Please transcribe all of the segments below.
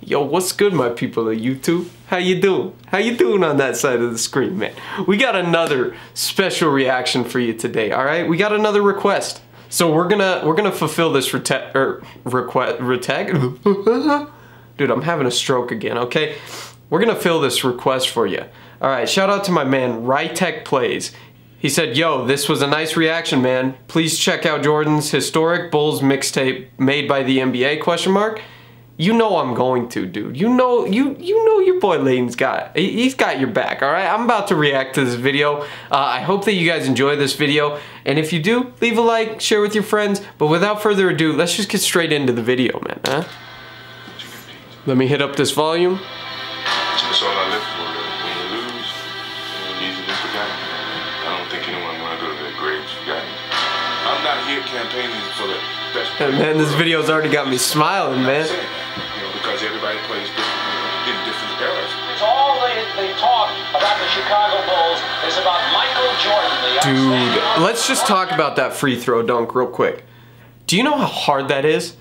Yo, what's good, my people of YouTube? How you doing? How you doing on that side of the screen, man? We got another special reaction for you today, all right? We got another request. So we're gonna we're gonna fulfill this rete- er, request retag. Dude, I'm having a stroke again. Okay, we're gonna fill this request for you. All right, shout out to my man Rytech Plays. He said, "Yo, this was a nice reaction, man. Please check out Jordan's historic Bulls mixtape made by the NBA question mark." You know I'm going to, dude. You know, you you know your boy Layton's got, he's got your back, all right? I'm about to react to this video. Uh, I hope that you guys enjoy this video. And if you do, leave a like, share with your friends. But without further ado, let's just get straight into the video, man, huh? Let me hit up this volume. That's all I live for. When you lose, easily forgotten. I don't think anyone want to go to their graves forgotten. I'm not here campaigning for the best. And man, this video's already got me smiling, man. You know, everybody plays different in different eras. It's all they, they talk about the Chicago Bulls is about Michael Jordan, the Dude, let's just talk about that free throw dunk real quick. Do you know how hard that is?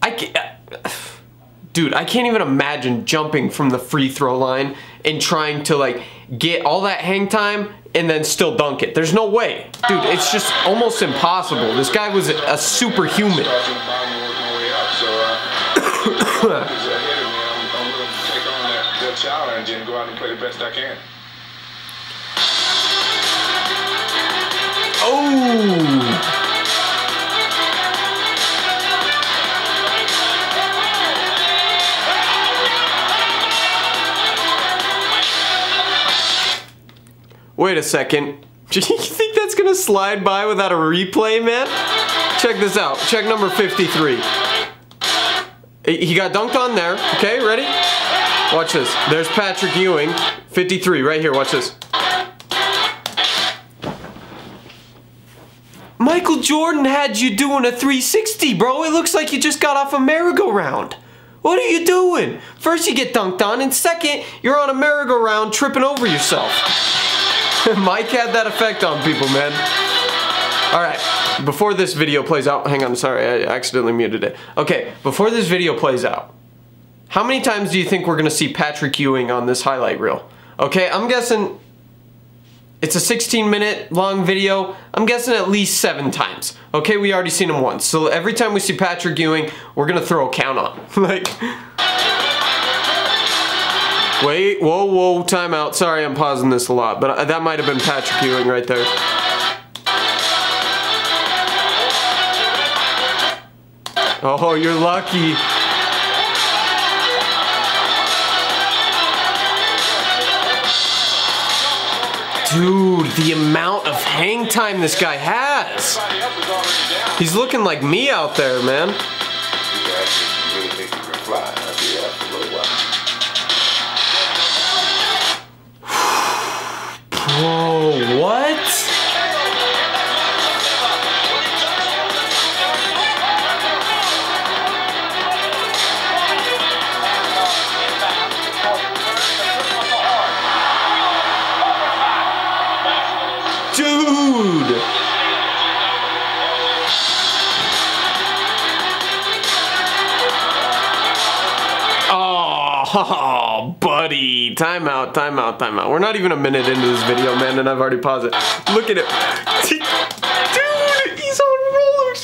I can't, dude, I can't even imagine jumping from the free throw line and trying to like get all that hang time and then still dunk it. There's no way. Dude, it's just almost impossible. This guy was a superhuman. that challenge and go out and play the best I can. Oh! Wait a second. Do you think that's gonna slide by without a replay, man? Check this out. Check number 53. He he got dunked on there. Okay, ready? Watch this. There's Patrick Ewing. 53, right here. Watch this. Michael Jordan had you doing a 360, bro. It looks like you just got off a merry-go-round. What are you doing? First you get dunked on, and second, you're on a merry-go-round tripping over yourself. Mike had that effect on people, man. All right, before this video plays out, hang on, sorry, I accidentally muted it. Okay, before this video plays out, how many times do you think we're gonna see Patrick Ewing on this highlight reel? Okay, I'm guessing it's a 16 minute long video. I'm guessing at least seven times. Okay, we already seen him once. So every time we see Patrick Ewing, we're gonna throw a count on. like, wait, whoa, whoa, timeout. Sorry, I'm pausing this a lot, but uh, that might have been Patrick Ewing right there. Oh, you're lucky. Dude, the amount of hang time this guy has. He's looking like me out there, man. You guys Oh, buddy. Timeout, timeout, timeout. We're not even a minute into this video, man, and I've already paused it. Look at it. Dude, he's on roller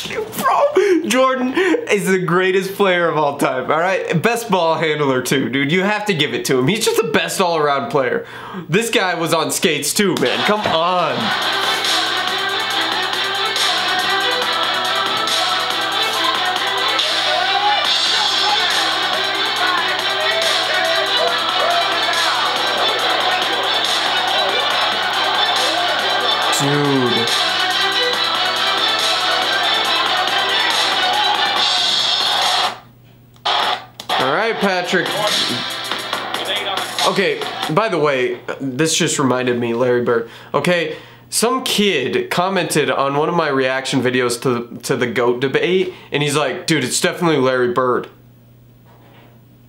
bro. Jordan is the greatest player of all time, all right? Best ball handler, too, dude. You have to give it to him. He's just the best all-around player. This guy was on skates, too, man. Come on. Dude. All right, Patrick. Okay, by the way, this just reminded me, Larry Bird. Okay, some kid commented on one of my reaction videos to to the goat debate, and he's like, "Dude, it's definitely Larry Bird."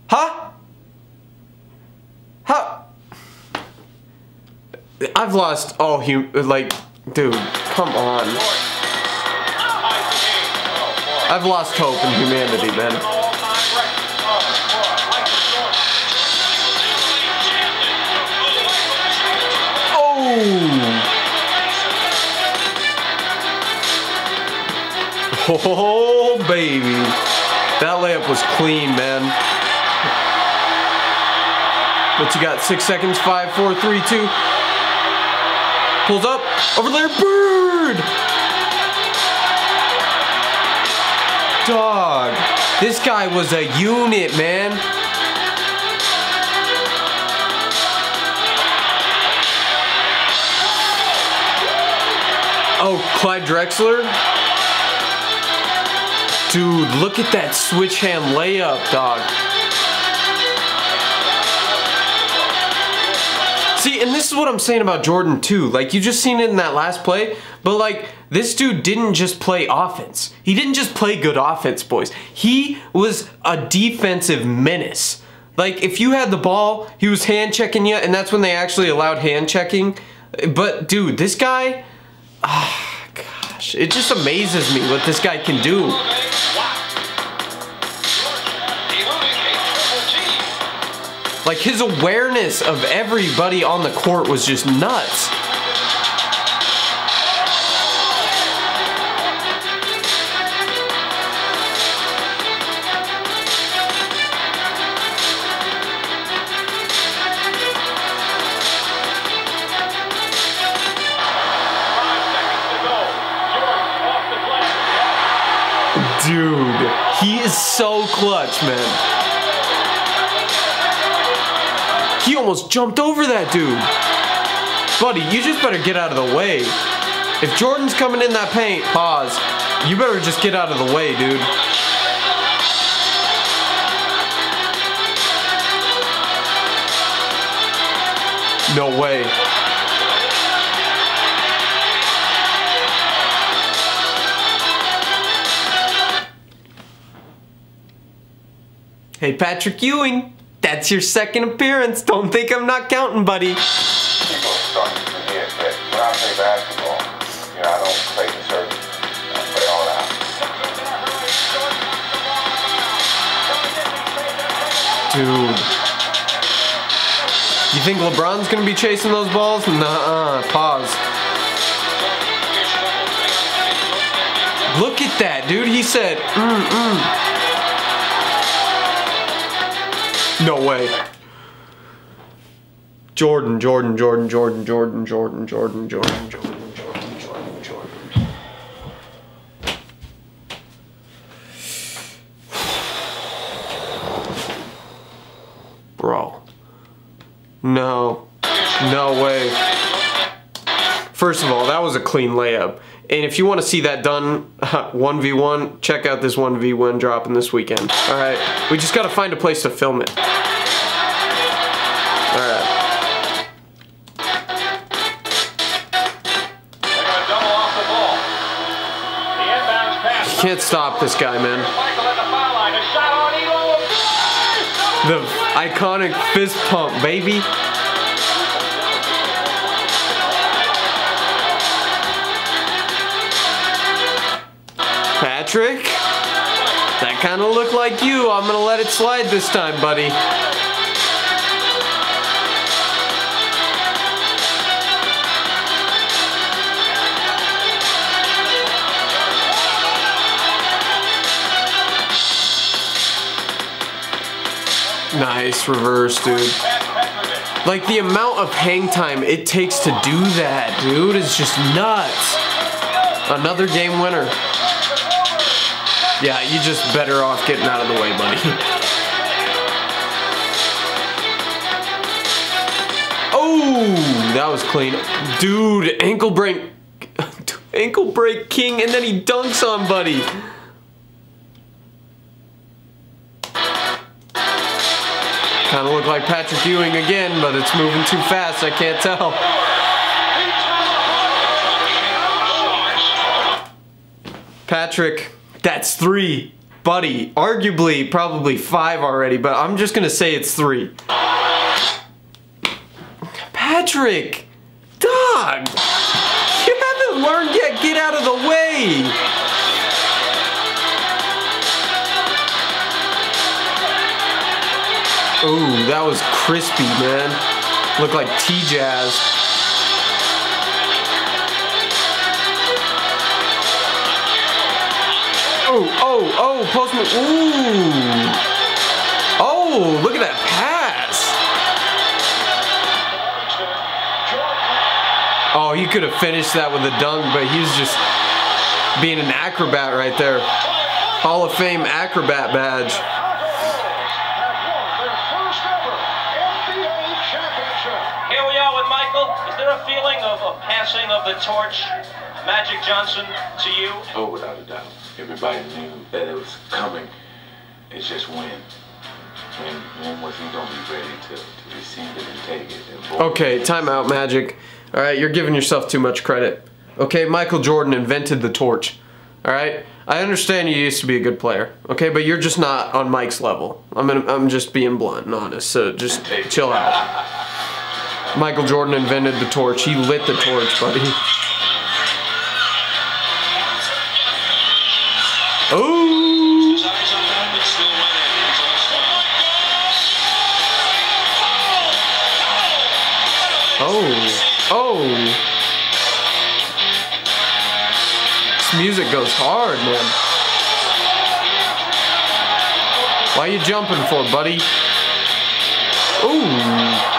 Huh? I've lost all hum- like, dude, come on. I've lost hope in humanity, man. Oh, oh baby. That layup was clean, man. But you got six seconds, five, four, three, two. Pulls up. Over there. Bird! Dog. This guy was a unit, man. Oh, Clyde Drexler? Dude, look at that switch hand layup, dog. See, and this is what I'm saying about Jordan too. Like you just seen it in that last play, but like this dude didn't just play offense. He didn't just play good offense, boys. He was a defensive menace. Like if you had the ball, he was hand checking you, and that's when they actually allowed hand checking. But dude, this guy, ah, gosh, it just amazes me what this guy can do. Like his awareness of everybody on the court was just nuts. Dude, he is so clutch, man. He almost jumped over that dude. Buddy, you just better get out of the way. If Jordan's coming in that paint, pause. You better just get out of the way, dude. No way. Hey, Patrick Ewing, that's your second appearance. Don't think I'm not counting, buddy. To. Dude. You think LeBron's gonna be chasing those balls? Nuh-uh. Pause. Look at that, dude. He said, mm-mm. No way. Jordan, Jordan, Jordan, Jordan, Jordan, Jordan, Jordan, Jordan, Jordan, Jordan, Jordan, Jordan. Bro. No. No way. First of all, that was a clean layup. And if you want to see that done 1v1, check out this 1v1 dropping this weekend. Alright, we just got to find a place to film it. The inbounds pass. Can't stop this guy, man. The iconic fist pump, baby. Patrick, that kind of looked like you. I'm gonna let it slide this time, buddy. Nice reverse, dude. Like the amount of hang time it takes to do that, dude, is just nuts. Another game winner. Yeah, you just better off getting out of the way, buddy. Oh, that was clean. Dude, ankle break. ankle break king, and then he dunks on buddy. Kind of look like Patrick Ewing again, but it's moving too fast. I can't tell. Patrick, that's three. Buddy, arguably probably five already, but I'm just gonna say it's three. Patrick! Dog! You haven't learned yet, get out of the way! Ooh, that was crispy, man. Looked like T-Jazz. Oh, oh, oh, Postman. Ooh. Oh, look at that pass. Oh, he could have finished that with a dunk, but he was just being an acrobat right there. Hall of Fame acrobat badge. Here we are with Michael. Is there a feeling of a passing of the torch, Magic Johnson, to you? Oh, without a doubt. Everybody knew that it was coming. It's just when. When, when was he gonna be ready to, to receive it and take it? And Okay, timeout, Magic. All right, you're giving yourself too much credit. Okay, Michael Jordan invented the torch. All right, I understand you used to be a good player. Okay, but you're just not on Mike's level. I'm gonna, I'm just being blunt and honest. So just chill out. Michael Jordan invented the torch. He lit the torch, buddy. Music goes hard, man. Why you jumping for, buddy? Ooh.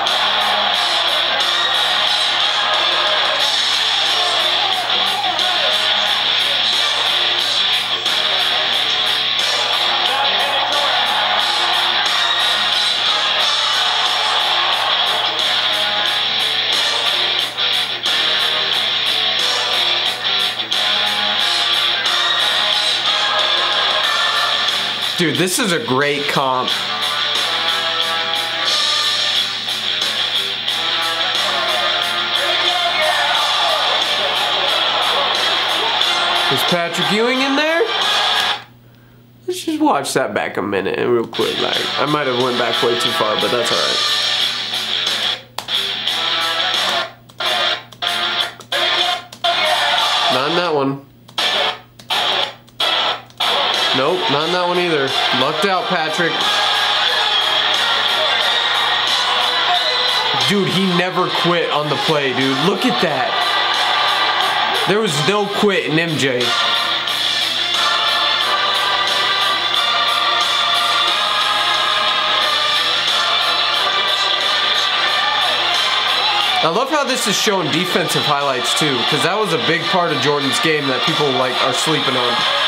Dude, this is a great comp. Is Patrick Ewing in there? Let's just watch that back a minute real quick. Like I might have went back way too far, but that's alright. Lucked out, Patrick. Dude, he never quit on the play, dude. Look at that. There was no quit in MJ. I love how this is showing defensive highlights too, because that was a big part of Jordan's game that people like are sleeping on.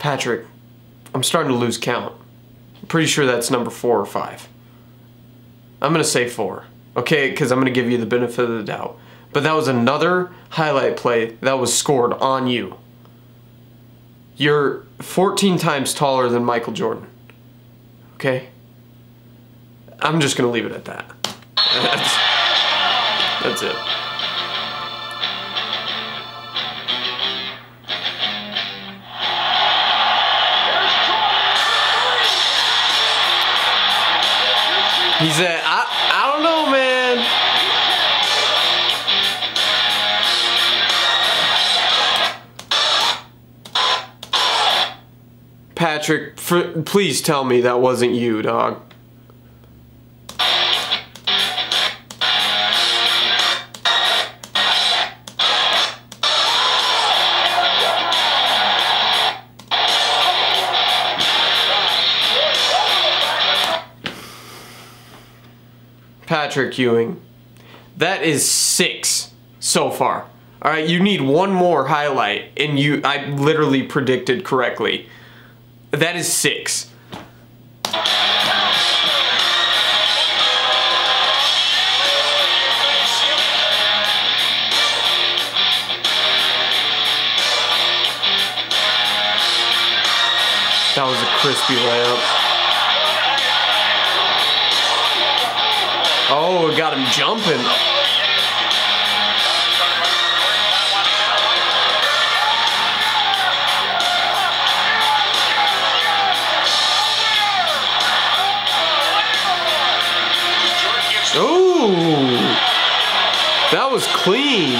Patrick, I'm starting to lose count. I'm pretty sure that's number four or five. I'm gonna say four, okay? Because I'm gonna give you the benefit of the doubt. But that was another highlight play that was scored on you. You're 14 times taller than Michael Jordan, okay? I'm just gonna leave it at that. That's, that's it. He said, I, I don't know, man. Patrick, please tell me that wasn't you, dog. Patrick Ewing. That is six so far. All right, you need one more highlight, and you I literally predicted correctly. That is six. That was a crispy layup. Oh, got him jumping. Ooh, that was clean.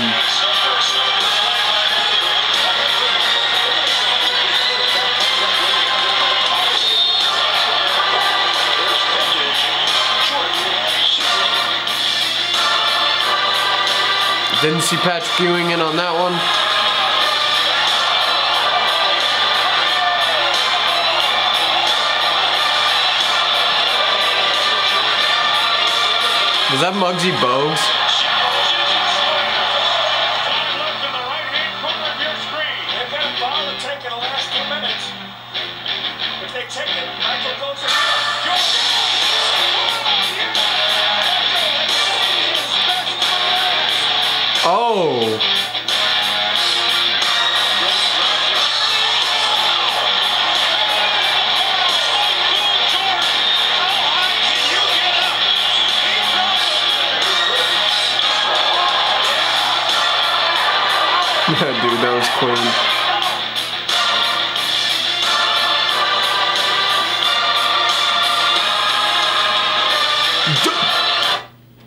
see Patrick Ewing in on that one. Is that Muggsy Bogues?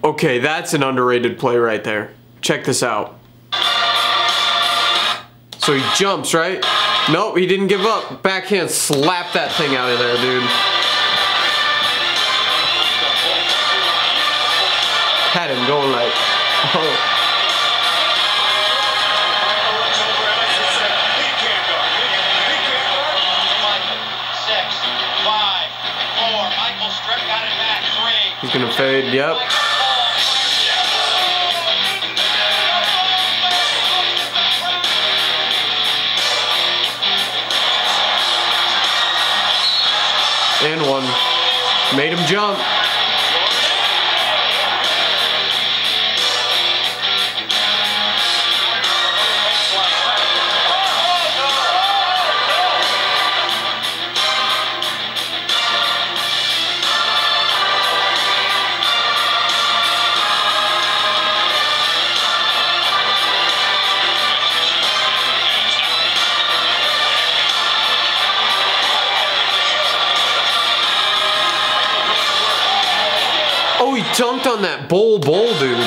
Okay, that's an underrated play right there. Check this out. So he jumps, right? Nope, he didn't give up. Backhand slap that thing out of there, dude. Had him going like, oh. Gonna fade, yep. And one. Made him jump. Bowl bowl dude.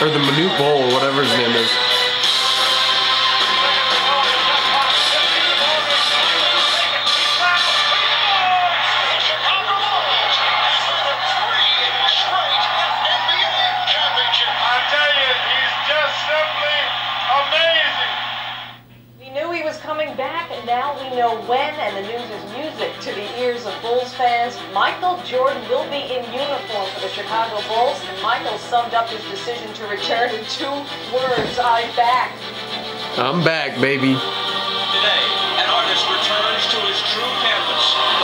Or the Manute Bol, whatever his name is. Bulls fans. Michael Jordan will be in uniform for the Chicago Bulls, and Michael summed up his decision to return in two words, I'm back. I'm back, baby. Today, an artist returns to his true canvas,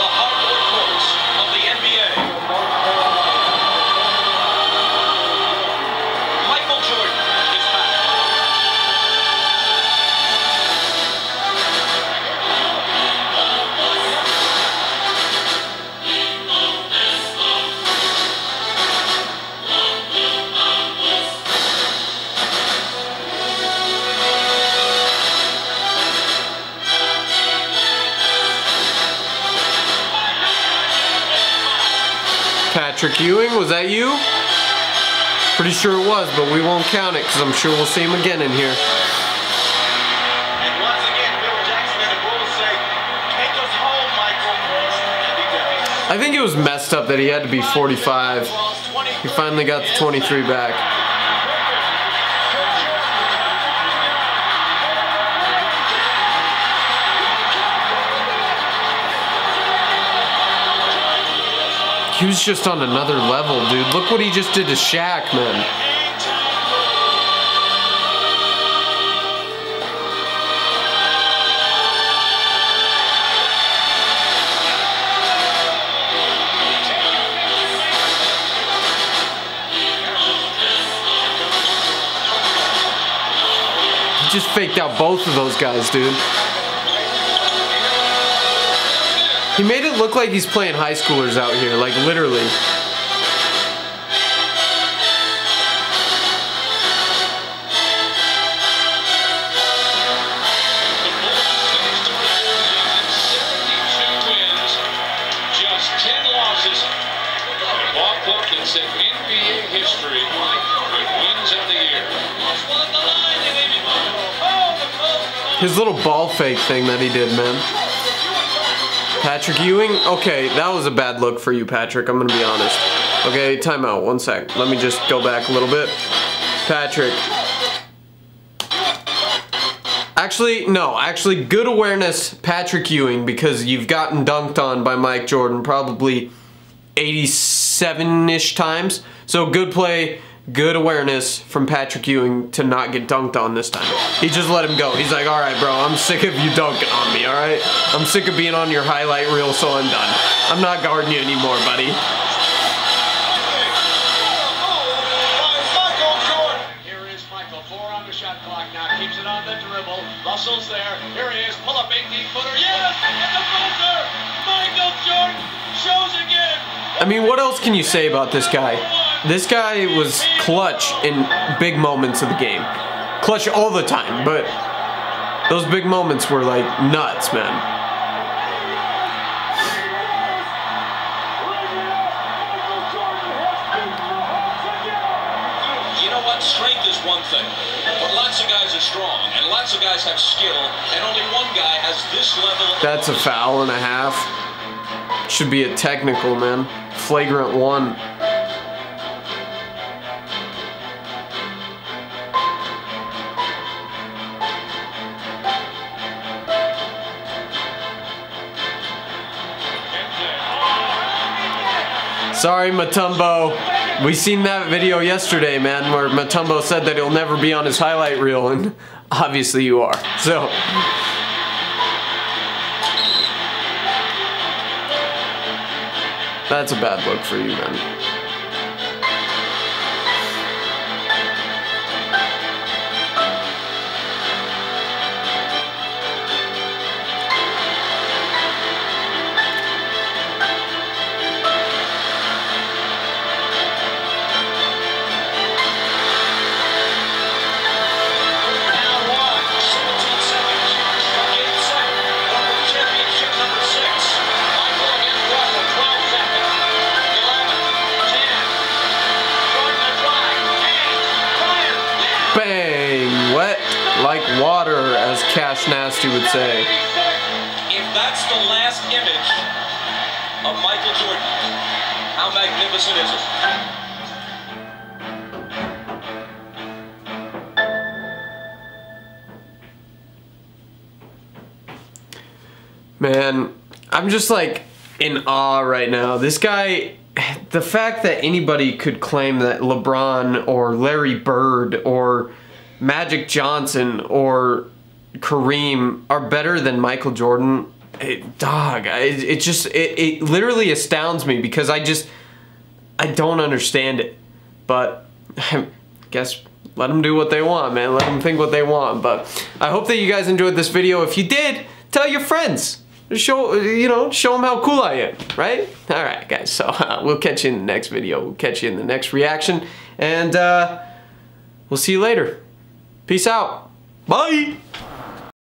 Patrick Ewing, was that you? Pretty sure it was, but we won't count it because I'm sure we'll see him again in here. And once again, Phil Jackson and the Bulls say, take us home, Michael. And he does. I think it was messed up that he had to be 45. He finally got the 23 back. He was just on another level, dude. Look what he just did to Shaq, man. He just faked out both of those guys, dude. He made it look like he's playing high schoolers out here, like literally. wins, just 10 losses. The ball club can set NBA history with wins of the year. His little ball fake thing that he did, man. Patrick Ewing? Okay, that was a bad look for you, Patrick. I'm gonna be honest. Okay, timeout. One sec. Let me just go back a little bit. Patrick. Actually, no. Actually, good awareness, Patrick Ewing, because you've gotten dunked on by Mike Jordan probably 87-ish times. So good play, good awareness from Patrick Ewing to not get dunked on this time. He just let him go. He's like, all right, bro, I'm sick of you dunking on me, all right? I'm sick of being on your highlight reel, so I'm done. I'm not guarding you anymore, buddy. Here is Michael, four on the shot clock now, keeps it on the dribble. Russell's there. Here he is, pull up 18 footer. Yes, and the buzzer. Michael Jordan shows again. I mean, what else can you say about this guy? This guy was clutch in big moments of the game. Clutch all the time, but those big moments were like nuts, man. You know what? Strength is one thing, but lots of guys are strong, and lots of guys have skill, and only one guy has this level. That's a foul and a half. Should be a technical, man. Flagrant one. Sorry, Mutombo. We seen that video yesterday, man, where Mutombo said that he'll never be on his highlight reel, and obviously you are. So, that's a bad look for you, man. Cash would say. If that's the last image of Michael Jordan, how magnificent is it? Man, I'm just like in awe right now. This guy, the fact that anybody could claim that LeBron or Larry Bird or Magic Johnson or Kareem are better than Michael Jordan, it, dog, it, it just, it, it literally astounds me because I just, I don't understand it. But I guess let them do what they want, man. Let them think what they want. But I hope that you guys enjoyed this video. If you did, tell your friends. Show you know, show them how cool I am, right? All right, guys. So uh, we'll catch you in the next video. We'll catch you in the next reaction, and uh, we'll see you later. Peace out. Bye.